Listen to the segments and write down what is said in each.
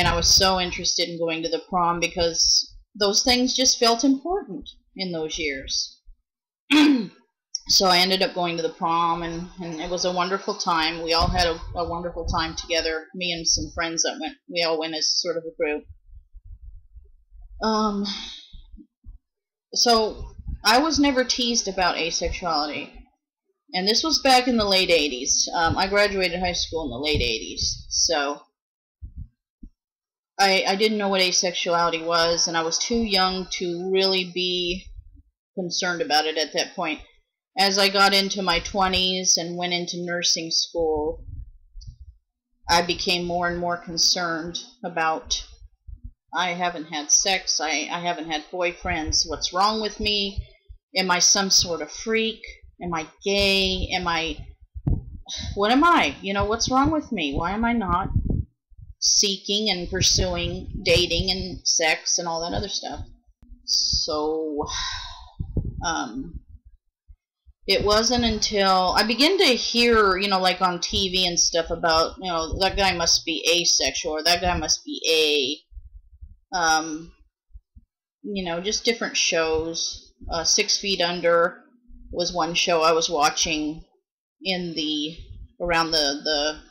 And I was so interested in going to the prom because those things just felt important in those years. so I ended up going to the prom, and, and it was a wonderful time. We all had a, a wonderful time together. Me and some friends that went. We all went as sort of a group. Um. So I was never teased about asexuality, and this was back in the late '80s. Um, I graduated high school in the late '80s, so I I didn't know what asexuality was, and I was too young to really be concerned about it at that point as I got into my 20s and went into nursing school, I became more and more concerned about I haven't had sex, I, I haven't had boyfriends, what's wrong with me? Am I some sort of freak? Am I gay? Am I. What am I? You know, what's wrong with me? Why am I not seeking and pursuing dating and sex and all that other stuff? So, um, it wasn't until I began to hear, you know, like on TV and stuff about, you know, that guy must be asexual or that guy must be a, um, you know, just different shows. Uh, Six Feet Under was one show I was watching in the around the the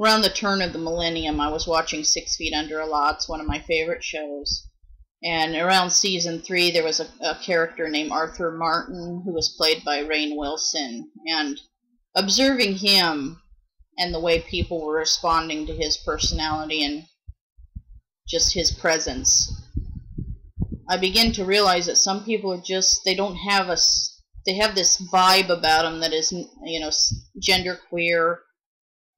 around the turn of the millennium. I was watching Six Feet Under a lot. It's one of my favorite shows. And around season three, there was a, a, character named Arthur Martin who was played by Rainn Wilson. And observing him and the way people were responding to his personality and just his presence, I begin to realize that some people are just, they don't have a, they have this vibe about them that is, you know, genderqueer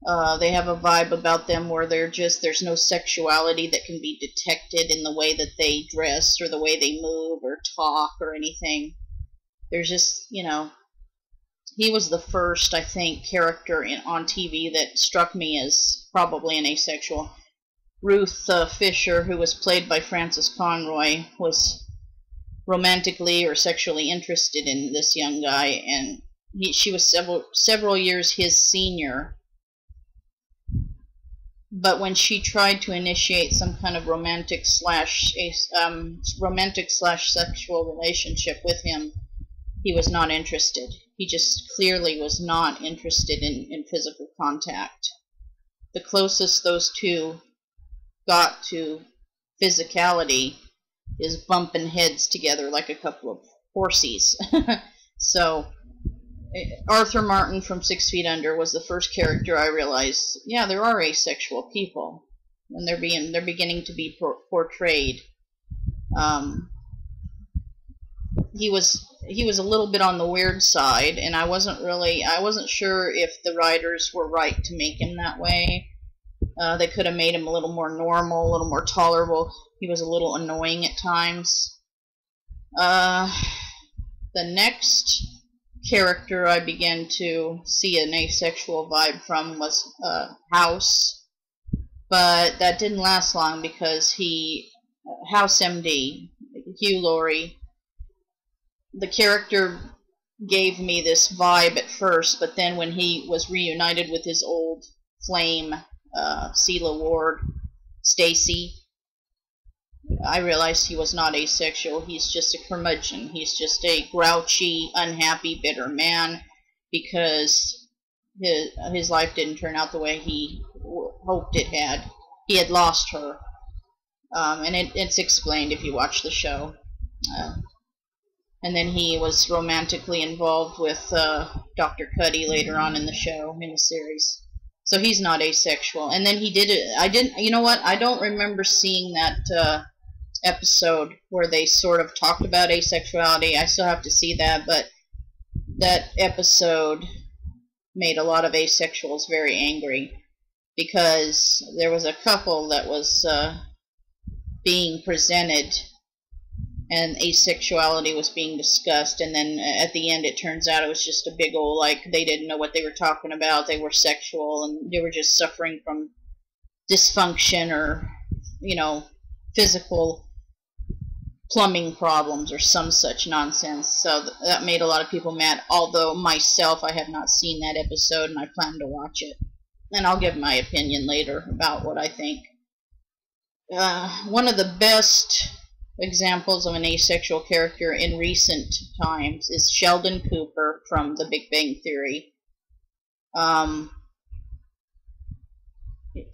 uh, they have a vibe about them where they're just there's no sexuality that can be detected in the way that they dress or the way they move or talk or anything. There's just you know he was the first I think character in, on TV that struck me as probably an asexual. Ruth uh, Fisher, who was played by Frances Conroy, was romantically or sexually interested in this young guy, and he, she was several several years his senior but when she tried to initiate some kind of romantic slash um, romantic slash sexual relationship with him, he was not interested. He just clearly was not interested in, in physical contact. The closest those two got to physicality is bumping heads together like a couple of horsies. so Arthur Martin from Six Feet Under was the first character I realized. Yeah, there are asexual people, and they're being they're beginning to be por portrayed. Um, he was he was a little bit on the weird side, and I wasn't really I wasn't sure if the writers were right to make him that way. Uh, they could have made him a little more normal, a little more tolerable. He was a little annoying at times. Uh, the next character I began to see an asexual vibe from was uh, House, but that didn't last long because he, House MD, Hugh Laurie, the character gave me this vibe at first, but then when he was reunited with his old flame, uh, Sela Ward, Stacy, I realized he was not asexual. He's just a curmudgeon. He's just a grouchy, unhappy, bitter man because his, his life didn't turn out the way he hoped it had. He had lost her. Um, and it, it's explained if you watch the show. Uh, and then he was romantically involved with uh, Dr. Cuddy later on in the show, in the series. So he's not asexual. And then he did it. I didn't, you know what? I don't remember seeing that uh, episode where they sort of talked about asexuality. I still have to see that, but that episode made a lot of asexuals very angry because there was a couple that was uh, being presented and asexuality was being discussed and then at the end it turns out it was just a big old like they didn't know what they were talking about they were sexual and they were just suffering from dysfunction or you know physical plumbing problems or some such nonsense. So th that made a lot of people mad. Although myself, I have not seen that episode and I plan to watch it. And I'll give my opinion later about what I think. uh, one of the best examples of an asexual character in recent times is Sheldon Cooper from The Big Bang Theory. Um,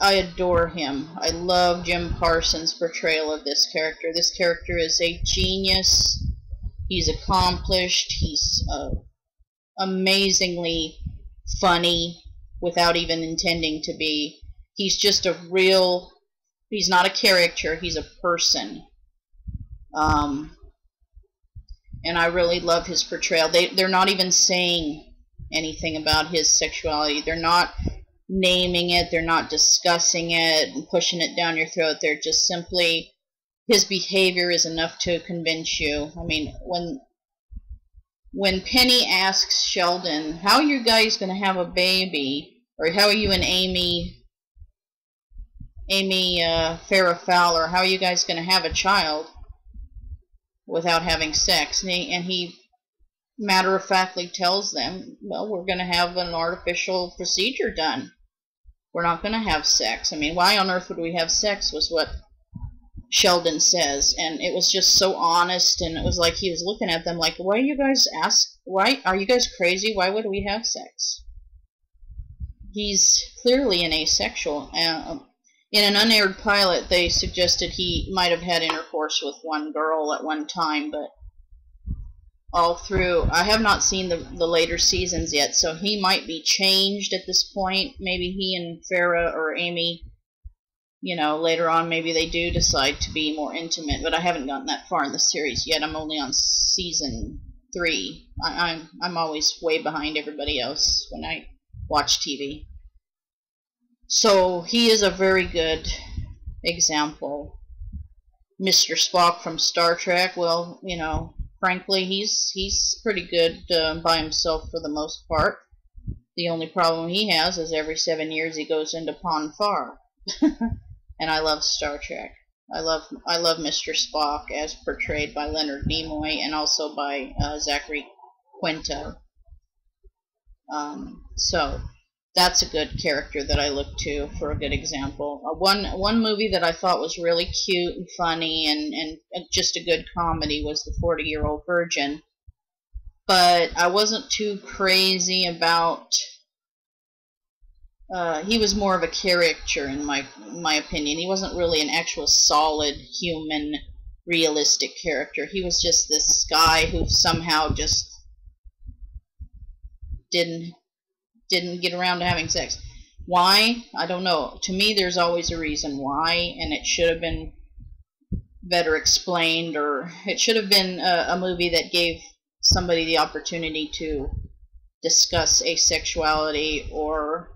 I adore him. I love Jim Parsons' portrayal of this character. This character is a genius. He's accomplished. He's uh, amazingly funny without even intending to be. He's just a real, he's not a character, he's a person. Um, and I really love his portrayal. They, they're not even saying anything about his sexuality. They're not naming it, they're not discussing it and pushing it down your throat. They're just simply, his behavior is enough to convince you. I mean, when when Penny asks Sheldon, how are you guys going to have a baby? Or how are you and Amy, Amy uh, Farrah Fowler, how are you guys going to have a child without having sex? And he, and he matter-of-factly tells them, well, we're going to have an artificial procedure done. We're not going to have sex. I mean, why on earth would we have sex was what Sheldon says, and it was just so honest, and it was like he was looking at them like, why are you guys ask? Why are you guys crazy? Why would we have sex? He's clearly an asexual. Uh, in an unaired pilot, they suggested he might have had intercourse with one girl at one time, but all through, I have not seen the, the later seasons yet, so he might be changed at this point. Maybe he and Farrah or Amy you know, later on maybe they do decide to be more intimate, but I haven't gotten that far in the series yet. I'm only on season three. I, I'm I'm always way behind everybody else when I watch TV. So he is a very good example. Mr. Spock from Star Trek, well, you know, frankly, he's he's pretty good uh, by himself for the most part. The only problem he has is every seven years he goes into Pon farr. and I love Star Trek. I love I love Mr. Spock as portrayed by Leonard Nimoy and also by uh, Zachary Quinto. Um, so that's a good character that I look to for a good example. Uh, one one movie that I thought was really cute and funny and, and just a good comedy was The 40 Year Old Virgin. But I wasn't too crazy about uh, he was more of a caricature in my my opinion. He wasn't really an actual solid human, realistic character. He was just this guy who somehow just didn't didn't get around to having sex. Why? I don't know. To me, there's always a reason why, and it should have been better explained, or it should have been a, a movie that gave somebody the opportunity to discuss asexuality or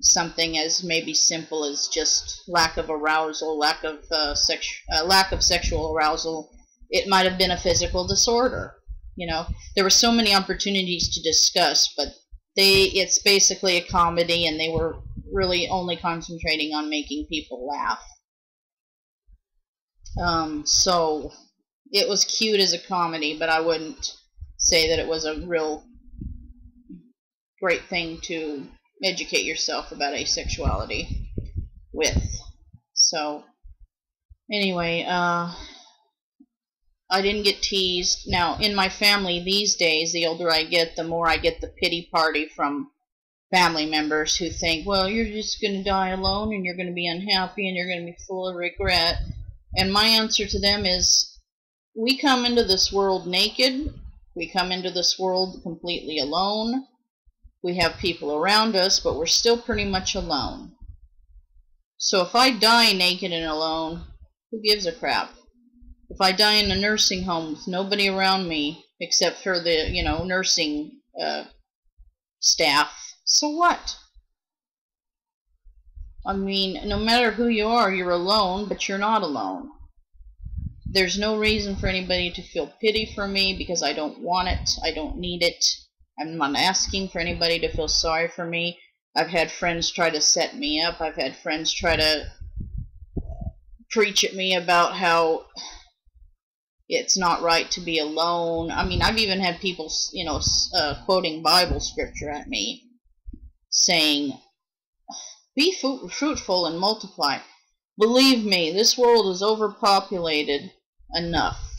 something as maybe simple as just lack of arousal, lack of uh, sex, uh, lack of sexual arousal. It might have been a physical disorder. You know, there were so many opportunities to discuss, but they it's basically a comedy, and they were really only concentrating on making people laugh. Um, so it was cute as a comedy, but I wouldn't say that it was a real great thing to educate yourself about asexuality with. So, anyway, uh, I didn't get teased. Now, in my family these days, the older I get, the more I get the pity party from family members who think, well, you're just going to die alone and you're going to be unhappy and you're going to be full of regret. And my answer to them is, we come into this world naked. We come into this world completely alone. We have people around us, but we're still pretty much alone. So if I die naked and alone, who gives a crap? If I die in a nursing home with nobody around me except for the, you know, nursing uh, staff, so what? I mean, no matter who you are, you're alone, but you're not alone. There's no reason for anybody to feel pity for me because I don't want it. I don't need it. I'm not asking for anybody to feel sorry for me. I've had friends try to set me up. I've had friends try to preach at me about how it's not right to be alone. I mean, I've even had people, you know, uh, quoting Bible scripture at me saying, be fruitful and multiply. Believe me, this world is overpopulated enough.